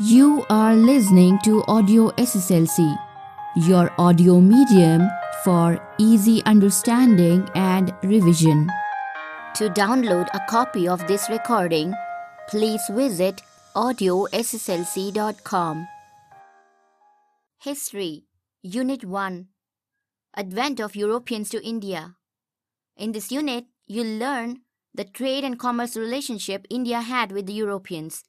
You are listening to Audio SSLC, your audio medium for easy understanding and revision. To download a copy of this recording, please visit audiosslc.com. History Unit 1 Advent of Europeans to India. In this unit, you'll learn the trade and commerce relationship India had with the Europeans,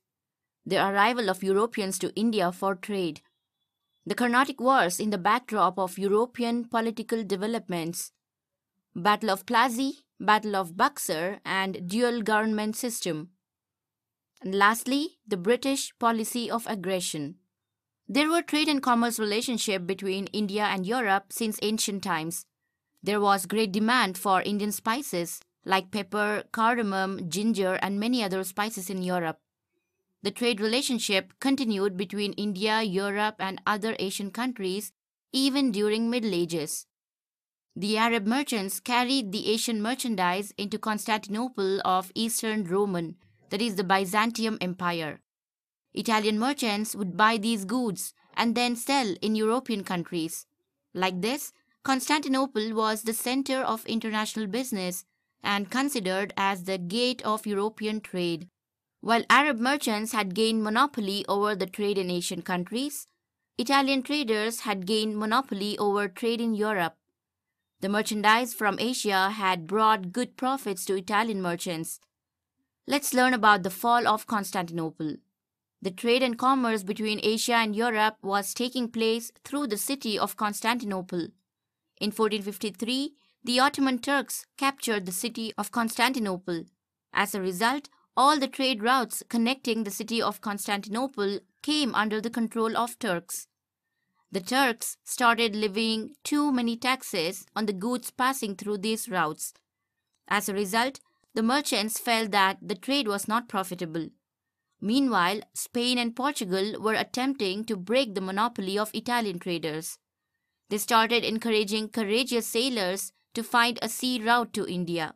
the arrival of Europeans to India for trade, the Carnatic Wars in the backdrop of European political developments, Battle of Plassey, Battle of Buxar, and dual government system. And lastly, the British policy of aggression. There were trade and commerce relationship between India and Europe since ancient times. There was great demand for Indian spices like pepper, cardamom, ginger, and many other spices in Europe. The trade relationship continued between India, Europe, and other Asian countries even during Middle Ages. The Arab merchants carried the Asian merchandise into Constantinople of Eastern Roman, that is the Byzantium Empire. Italian merchants would buy these goods and then sell in European countries. Like this, Constantinople was the center of international business and considered as the gate of European trade. While Arab merchants had gained monopoly over the trade in Asian countries, Italian traders had gained monopoly over trade in Europe. The merchandise from Asia had brought good profits to Italian merchants. Let's learn about the fall of Constantinople. The trade and commerce between Asia and Europe was taking place through the city of Constantinople. In 1453, the Ottoman Turks captured the city of Constantinople. As a result, all the trade routes connecting the city of Constantinople came under the control of Turks. The Turks started levying too many taxes on the goods passing through these routes. As a result, the merchants felt that the trade was not profitable. Meanwhile, Spain and Portugal were attempting to break the monopoly of Italian traders. They started encouraging courageous sailors to find a sea route to India.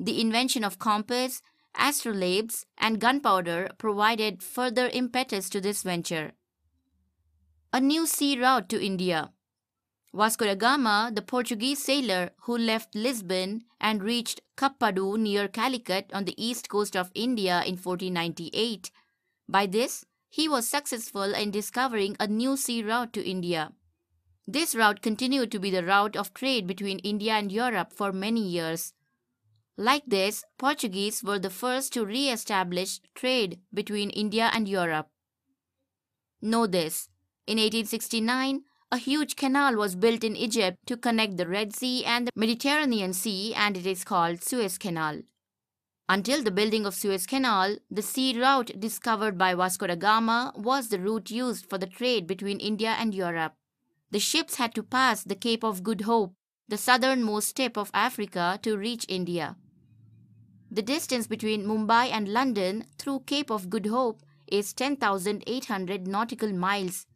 The invention of compass, astrolabes, and gunpowder provided further impetus to this venture. A new sea route to India. Vasco da Gama, the Portuguese sailor who left Lisbon and reached Kappadu near Calicut on the east coast of India in 1498. By this, he was successful in discovering a new sea route to India. This route continued to be the route of trade between India and Europe for many years. Like this, Portuguese were the first to re-establish trade between India and Europe. Know this, in 1869, a huge canal was built in Egypt to connect the Red Sea and the Mediterranean Sea and it is called Suez Canal. Until the building of Suez Canal, the sea route discovered by Vasco da Gama was the route used for the trade between India and Europe. The ships had to pass the Cape of Good Hope, the southernmost tip of Africa, to reach India. The distance between Mumbai and London through Cape of Good Hope is 10,800 nautical miles.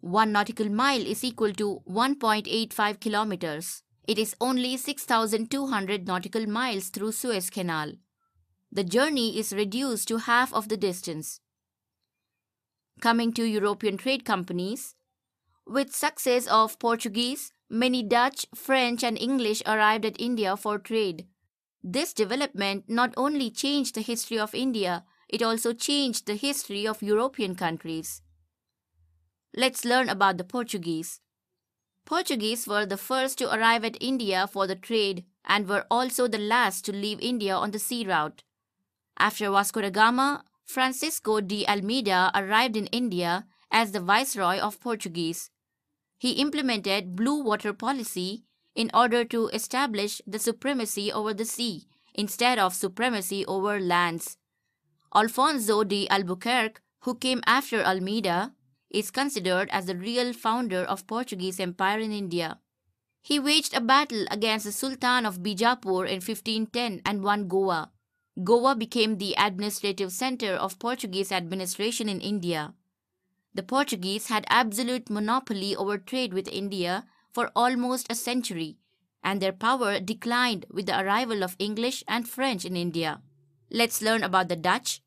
One nautical mile is equal to 1.85 kilometers. It is only 6,200 nautical miles through Suez Canal. The journey is reduced to half of the distance. Coming to European trade companies, with success of Portuguese, many Dutch, French and English arrived at India for trade. This development not only changed the history of India, it also changed the history of European countries. Let's learn about the Portuguese. Portuguese were the first to arrive at India for the trade and were also the last to leave India on the sea route. After Vasco da Gama, Francisco de Almeida arrived in India as the Viceroy of Portuguese. He implemented blue water policy in order to establish the supremacy over the sea instead of supremacy over lands. Alfonso de Albuquerque, who came after Almeida, is considered as the real founder of Portuguese empire in India. He waged a battle against the Sultan of Bijapur in 1510 and won Goa. Goa became the administrative center of Portuguese administration in India. The Portuguese had absolute monopoly over trade with India for almost a century, and their power declined with the arrival of English and French in India. Let's learn about the Dutch.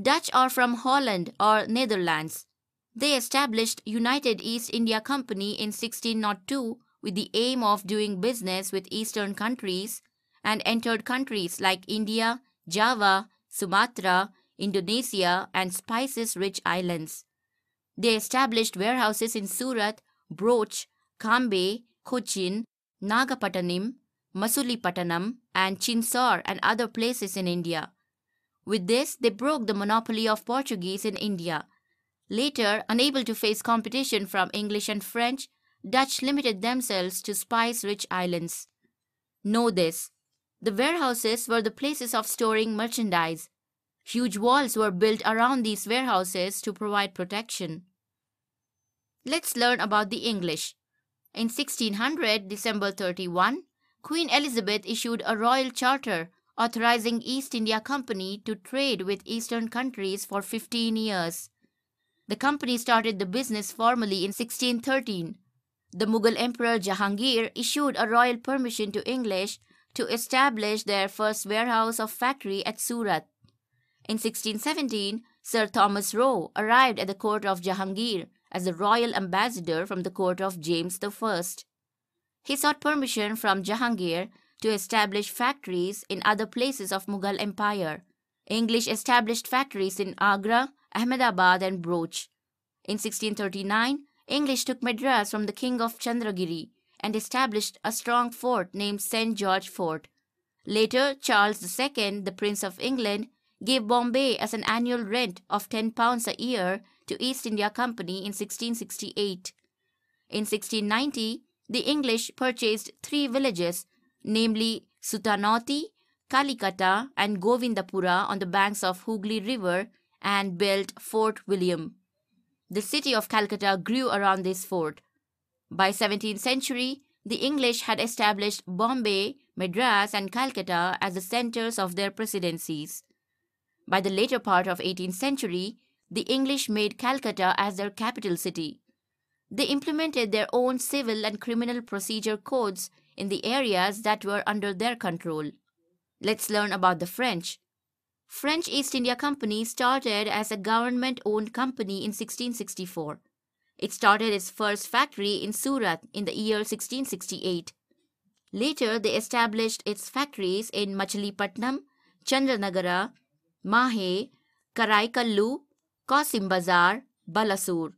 Dutch are from Holland or Netherlands. They established United East India Company in 1602 with the aim of doing business with eastern countries and entered countries like India, Java, Sumatra, Indonesia, and spices-rich islands. They established warehouses in Surat, Broach, Cambay, Cochin, Nagapattinam, Masulipatanam, and Chinsor and other places in India. With this, they broke the monopoly of Portuguese in India. Later, unable to face competition from English and French, Dutch limited themselves to spice-rich islands. Know this. The warehouses were the places of storing merchandise. Huge walls were built around these warehouses to provide protection. Let's learn about the English. In 1600, December 31, Queen Elizabeth issued a royal charter authorizing East India Company to trade with eastern countries for 15 years. The company started the business formally in 1613. The Mughal Emperor Jahangir issued a royal permission to English to establish their first warehouse of factory at Surat. In 1617, Sir Thomas Roe arrived at the court of Jahangir as the royal ambassador from the court of James I. He sought permission from Jahangir to establish factories in other places of Mughal Empire. English established factories in Agra, Ahmedabad and Broach. In 1639, English took Madras from the king of Chandragiri and established a strong fort named St. George Fort. Later, Charles II, the Prince of England, gave Bombay as an annual rent of 10 pounds a year to East India Company in 1668. In 1690, the English purchased three villages, namely Sutanoti, Kalikata, and Govindapura on the banks of Hooghly River and built Fort William. The city of Calcutta grew around this fort. By 17th century, the English had established Bombay, Madras and Calcutta as the centers of their presidencies. By the later part of 18th century, the English made Calcutta as their capital city. They implemented their own civil and criminal procedure codes in the areas that were under their control. Let's learn about the French. French East India Company started as a government-owned company in 1664. It started its first factory in Surat in the year 1668. Later, they established its factories in Machilipatnam, Chandranagara, Mahe, Karaikallu, Kosimbazar, Balasur.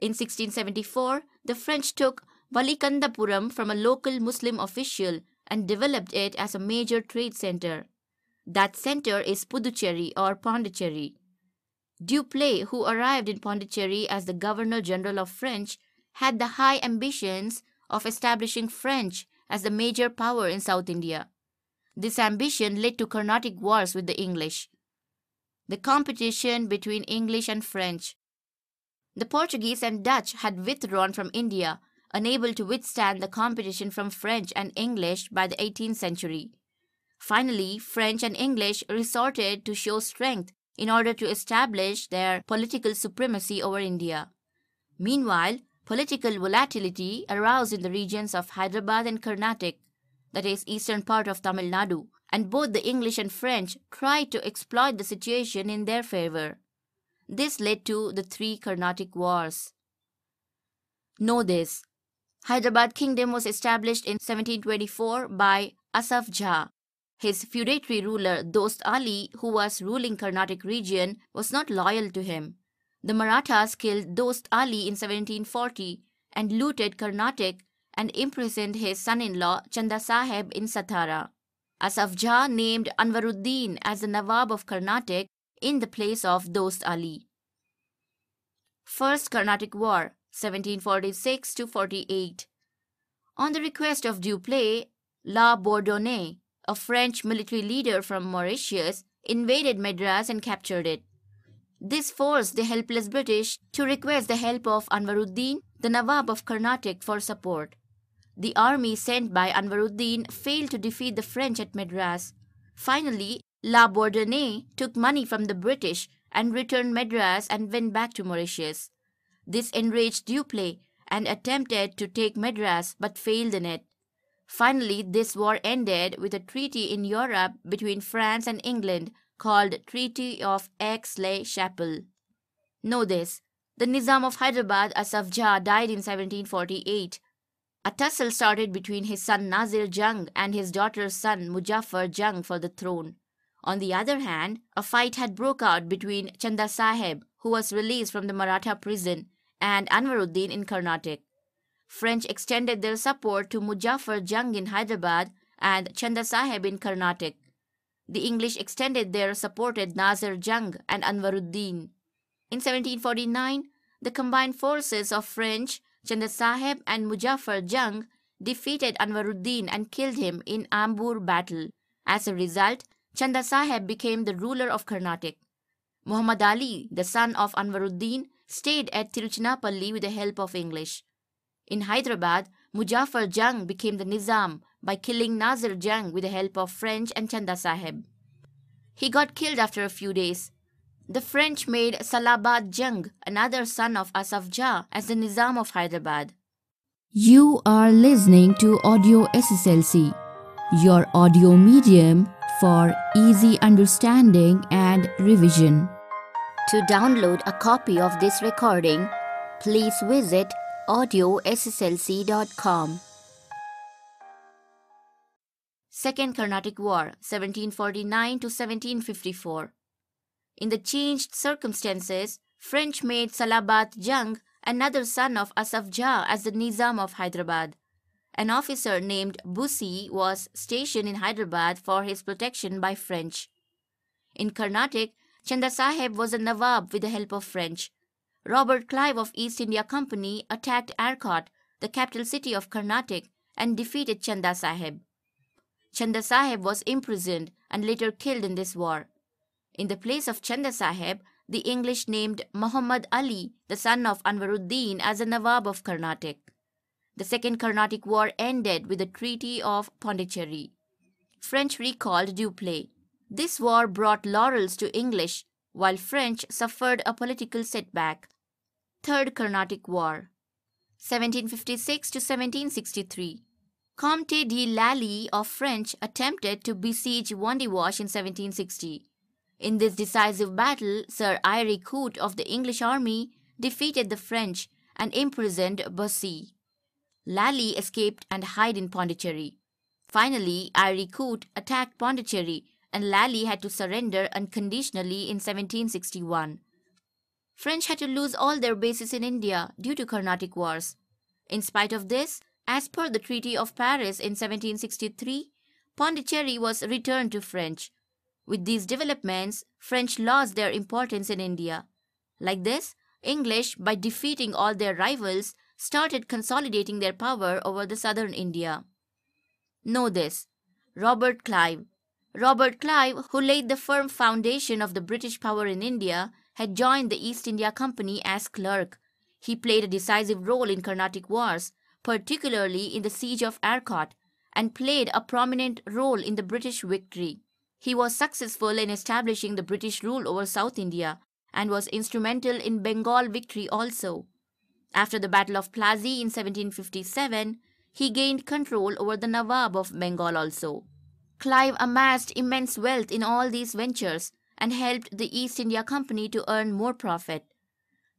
In 1674, the French took Valikandapuram from a local Muslim official and developed it as a major trade center. That center is Puducherry or Pondicherry. Dupleix, who arrived in Pondicherry as the Governor General of French, had the high ambitions of establishing French as the major power in South India. This ambition led to Carnatic wars with the English. The competition between English and French. The Portuguese and Dutch had withdrawn from India unable to withstand the competition from French and English by the 18th century. Finally, French and English resorted to show strength in order to establish their political supremacy over India. Meanwhile, political volatility arose in the regions of Hyderabad and Carnatic, that is, eastern part of Tamil Nadu, and both the English and French tried to exploit the situation in their favor. This led to the three Carnatic Wars. Know this Hyderabad kingdom was established in 1724 by Asaf Jah. His feudatory ruler Dost Ali, who was ruling Carnatic region, was not loyal to him. The Marathas killed Dost Ali in 1740 and looted Carnatic and imprisoned his son-in-law Chanda Sahib in Satara. Asaf Jah named Anwaruddin as the Nawab of Carnatic in the place of Dost Ali. First Carnatic War 1746 to 48. On the request of Dupleix, La Bourdonnais, a French military leader from Mauritius, invaded Madras and captured it. This forced the helpless British to request the help of Anwaruddin, the Nawab of Carnatic, for support. The army sent by Anwaruddin failed to defeat the French at Madras. Finally, La Bourdonnais took money from the British and returned Madras and went back to Mauritius. This enraged Dupleix and attempted to take Madras but failed in it. Finally, this war ended with a treaty in Europe between France and England called Treaty of Aix-la-Chapelle. Know this, the Nizam of Hyderabad Asaf Jah died in 1748. A tussle started between his son Nazir Jung and his daughter's son Mujaffar Jung for the throne. On the other hand, a fight had broke out between Chanda Sahib, who was released from the Maratha prison, and Anwaruddin in Carnatic. French extended their support to Mujaffar Jung in Hyderabad and Chanda Sahib in Carnatic. The English extended their support supported Nazir Jung and Anwaruddin. In 1749, the combined forces of French, Chanda Sahib and Mujaffar Jung defeated Anwaruddin and killed him in Ambur battle. As a result, Chanda Sahib became the ruler of Carnatic. Muhammad Ali, the son of Anwaruddin, stayed at Tiruchinappalli with the help of English. In Hyderabad, Mujaffar Jung became the Nizam by killing Nazir Jung with the help of French and Chanda Sahib. He got killed after a few days. The French made Salabat Jung, another son of Asaf Jah, as the Nizam of Hyderabad. You are listening to Audio SSLC, your audio medium for easy understanding and revision. To download a copy of this recording, please visit audiosslc.com. Second Carnatic War, 1749 to 1754. In the changed circumstances, French made Salabat Jung, another son of Asaf Jah, as the Nizam of Hyderabad. An officer named Bussy was stationed in Hyderabad for his protection by French. In Carnatic, Chanda Sahib was a Nawab with the help of French. Robert Clive of East India Company attacked Arcot, the capital city of Carnatic, and defeated Chanda Sahib. Chanda Sahib was imprisoned and later killed in this war. In the place of Chanda Sahib, the English named Muhammad Ali, the son of Anwaruddin, as a Nawab of Carnatic. The Second Carnatic War ended with the Treaty of Pondicherry. French recalled Dupleix. This war brought laurels to English, while French suffered a political setback. Third Carnatic War 1756 to 1763 Comte de Lally of French attempted to besiege Wandiwash in 1760. In this decisive battle, Sir Eyre Coote of the English army defeated the French and imprisoned Bussy. Lally escaped and hid in Pondicherry. Finally, Eyre Coote attacked Pondicherry and Lally had to surrender unconditionally in 1761. French had to lose all their bases in India due to Carnatic Wars. In spite of this, as per the Treaty of Paris in 1763, Pondicherry was returned to French. With these developments, French lost their importance in India. Like this, English, by defeating all their rivals, started consolidating their power over the southern India. Know this Robert Clive. Robert Clive, who laid the firm foundation of the British power in India, had joined the East India Company as clerk. He played a decisive role in Carnatic Wars, particularly in the siege of Arcot, and played a prominent role in the British victory. He was successful in establishing the British rule over South India and was instrumental in Bengal victory also. After the Battle of Plassey in 1757, he gained control over the Nawab of Bengal also. Clive amassed immense wealth in all these ventures and helped the East India Company to earn more profit.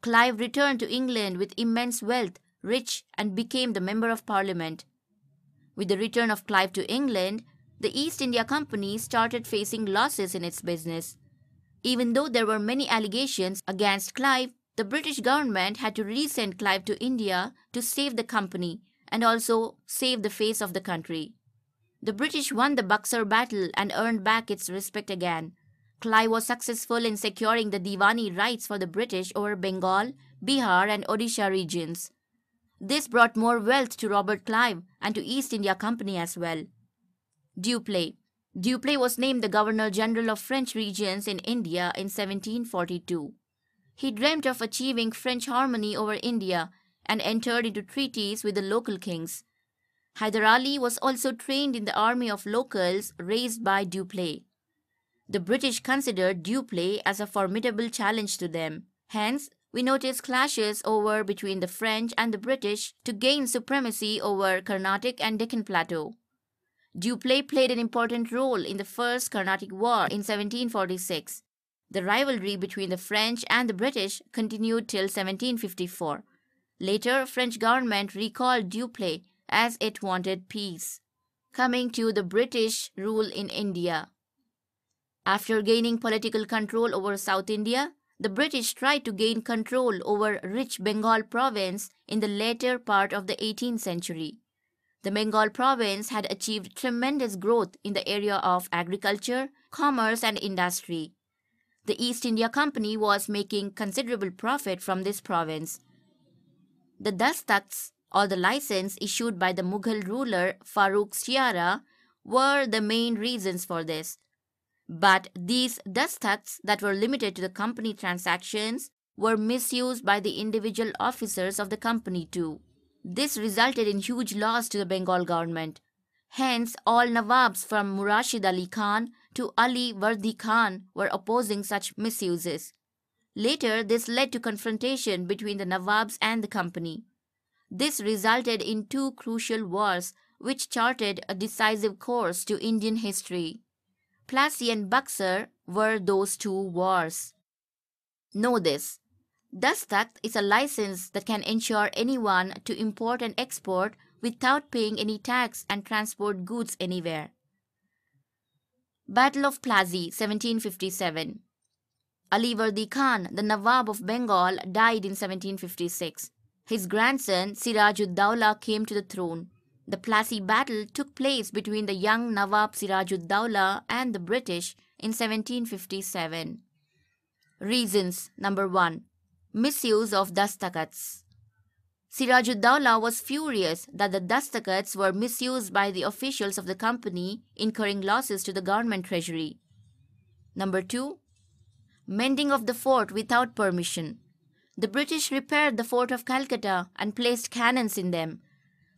Clive returned to England with immense wealth, rich, and became the Member of Parliament. With the return of Clive to England, the East India Company started facing losses in its business. Even though there were many allegations against Clive, the British government had to resend Clive to India to save the company and also save the face of the country. The British won the Buxar battle and earned back its respect again. Clive was successful in securing the Diwani rights for the British over Bengal, Bihar, and Odisha regions. This brought more wealth to Robert Clive and to East India Company as well. Dupleix. Dupleix was named the Governor General of French regions in India in 1742. He dreamt of achieving French harmony over India and entered into treaties with the local kings. Hyder Ali was also trained in the army of locals raised by Dupleix. The British considered Dupleix as a formidable challenge to them. Hence, we notice clashes over between the French and the British to gain supremacy over Carnatic and Deccan Plateau. Dupleix played an important role in the First Carnatic War in 1746. The rivalry between the French and the British continued till 1754. Later, French government recalled Dupleix as it wanted peace. Coming to the British rule in India. After gaining political control over South India, the British tried to gain control over rich Bengal province in the later part of the 18th century. The Bengal province had achieved tremendous growth in the area of agriculture, commerce, and industry. The East India Company was making considerable profit from this province. The Dastaks, or the license issued by the Mughal ruler Farrukh Shiara, were the main reasons for this. But these dastaks that were limited to the company transactions were misused by the individual officers of the company too. This resulted in huge loss to the Bengal government. Hence, all Nawabs from Murashid Ali Khan to Ali Vardi Khan were opposing such misuses. Later, this led to confrontation between the Nawabs and the company. This resulted in two crucial wars which charted a decisive course to Indian history. Plassey and Buxar were those two wars. Know this. Dastak is a license that can ensure anyone to import and export without paying any tax and transport goods anywhere. Battle of Plassey, 1757. Ali Vardi Khan, the Nawab of Bengal, died in 1756. His grandson Sirajud-Dowlah came to the throne. The Plassey battle took place between the young Nawab Sirajud-Dowlah and the British in 1757. Reasons Number 1. Misuse of Dastakats. Sirajud-Dowlah was furious that the Dastakats were misused by the officials of the company, incurring losses to the government treasury. Number 2. Mending of the fort without permission. The British repaired the fort of Calcutta and placed cannons in them.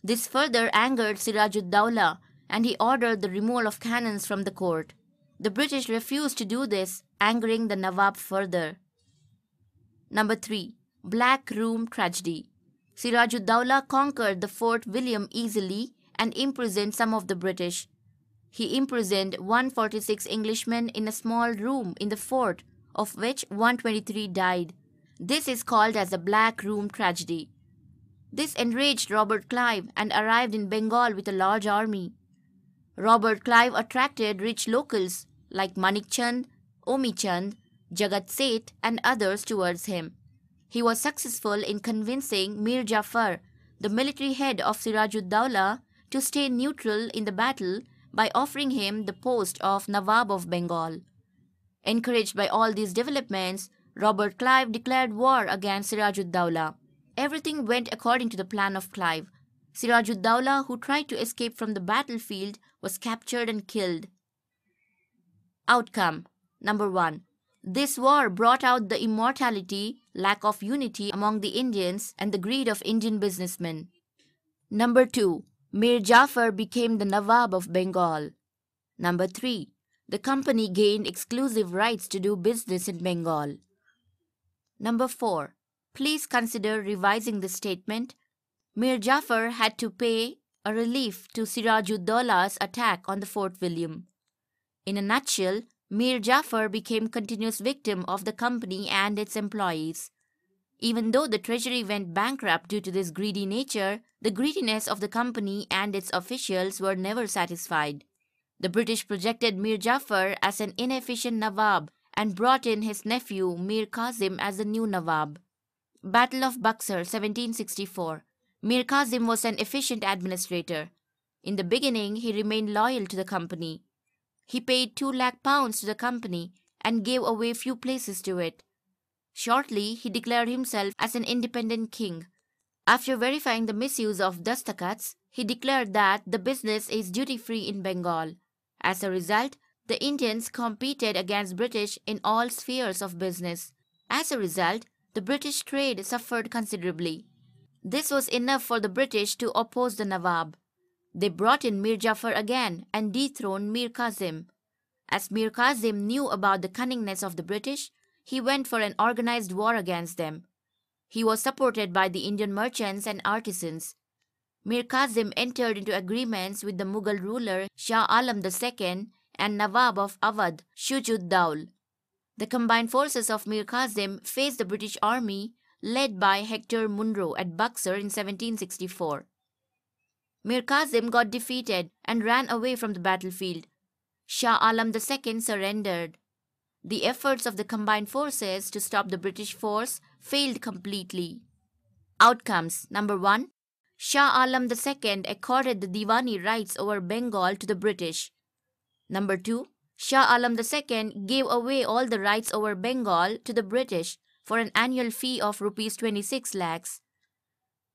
This further angered Sirajud-Dowlah and he ordered the removal of cannons from the court. The British refused to do this, angering the Nawab further. Number 3. Black Room Tragedy Sirajud-Dowlah conquered the Fort William easily and imprisoned some of the British. He imprisoned 146 Englishmen in a small room in the fort, of which 123 died. This is called as the Black Room Tragedy. This enraged Robert Clive and arrived in Bengal with a large army. Robert Clive attracted rich locals like Manik Chand, Omi Chand, Jagat Seth, and others towards him. He was successful in convincing Mir Jafar, the military head of Sirajud-Dowlah, to stay neutral in the battle by offering him the post of Nawab of Bengal. Encouraged by all these developments, Robert Clive declared war against Sirajud-Dowlah. Everything went according to the plan of Clive. Sirajud-Dowlah, who tried to escape from the battlefield, was captured and killed. Outcome Number 1. This war brought out the immortality, lack of unity among the Indians, and the greed of Indian businessmen. Number 2. Mir Jafar became the Nawab of Bengal. Number 3. The company gained exclusive rights to do business in Bengal. Number 4. Please consider revising the statement. Mir Jafar had to pay a relief to Sirajud-Dowlah's attack on the Fort William. In a nutshell, Mir Jafar became continuous victim of the company and its employees. Even though the treasury went bankrupt due to this greedy nature, the greediness of the company and its officials were never satisfied. The British projected Mir Jafar as an inefficient Nawab and brought in his nephew Mir Kazim as the new Nawab. Battle of Buxar 1764. Mir Kazim was an efficient administrator. In the beginning, he remained loyal to the company. He paid 2 lakh pounds to the company and gave away few places to it. Shortly, he declared himself as an independent king. After verifying the misuse of dastakats, he declared that the business is duty-free in Bengal. As a result, the Indians competed against British in all spheres of business. As a result, the British trade suffered considerably. This was enough for the British to oppose the Nawab. They brought in Mir Jafar again and dethroned Mir Kazim. As Mir Kazim knew about the cunningness of the British, he went for an organized war against them. He was supported by the Indian merchants and artisans. Mir Kazim entered into agreements with the Mughal ruler Shah Alam II and Nawab of Awadh, Shujud Daul. The combined forces of Mir Kazim faced the British army led by Hector Munro at Buxar in 1764. Mir Kazim got defeated and ran away from the battlefield. Shah Alam II surrendered. The efforts of the combined forces to stop the British force failed completely. Outcomes Number 1. Shah Alam II accorded the Diwani rights over Bengal to the British. Number 2. Shah Alam II gave away all the rights over Bengal to the British for an annual fee of rupees 26 lakhs.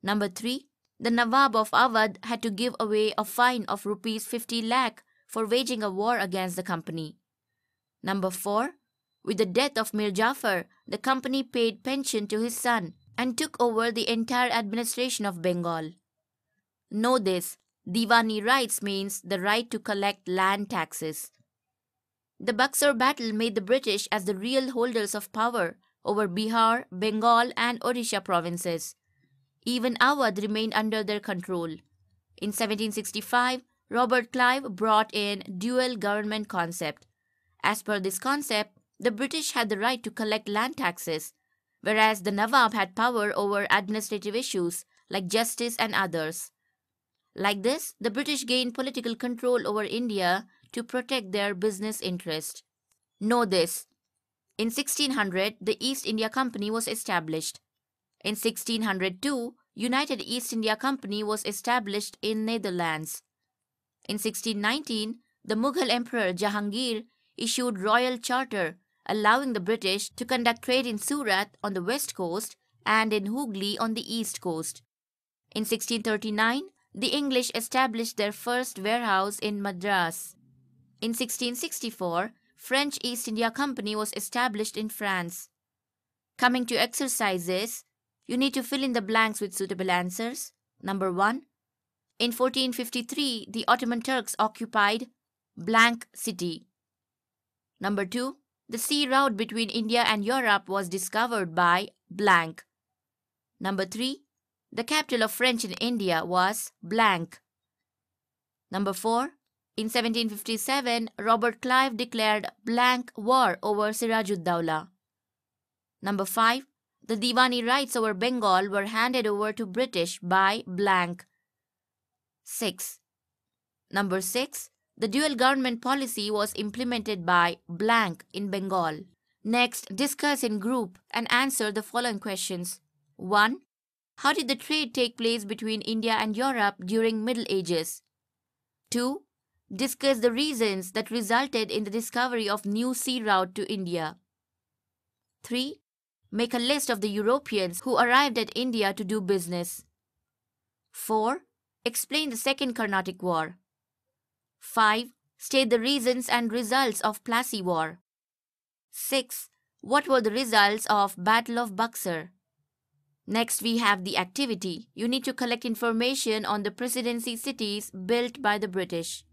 Number 3. The Nawab of Awadh had to give away a fine of rupees 50 lakh for waging a war against the company. Number 4. With the death of Mir Jafar, the company paid pension to his son and took over the entire administration of Bengal. Know this Diwani rights means the right to collect land taxes. The Buxar battle made the British as the real holders of power over Bihar, Bengal, and Odisha provinces. Even Awadh remained under their control. In 1765, Robert Clive brought in dual government concept. As per this concept, the British had the right to collect land taxes whereas the Nawab had power over administrative issues like justice and others. Like this, the British gained political control over India to protect their business interest. Know this. In 1600, the East India Company was established. In 1602, United East India Company was established in Netherlands. In 1619, the Mughal Emperor Jahangir issued royal charter allowing the British to conduct trade in Surat on the west coast and in Hooghly on the east coast. In 1639, the English established their first warehouse in Madras. In 1664, French East India Company was established in France. Coming to exercises, you need to fill in the blanks with suitable answers. Number 1. In 1453, the Ottoman Turks occupied blank city. Number 2. The sea route between India and Europe was discovered by blank. Number 3. The capital of French in India was blank. Number 4. In 1757, Robert Clive declared blank war over Sirajud-Dowlah. Number 5. The Diwani rights over Bengal were handed over to British by blank. 6. Number 6. The dual government policy was implemented by blank in Bengal. Next, discuss in group and answer the following questions. 1. How did the trade take place between India and Europe during Middle Ages? 2. Discuss the reasons that resulted in the discovery of new sea route to India. 3. Make a list of the Europeans who arrived at India to do business. 4. Explain the Second Carnatic War. 5. State the reasons and results of Plassey War. 6. What were the results of Battle of Buxar? Next, we have the activity. You need to collect information on the presidency cities built by the British.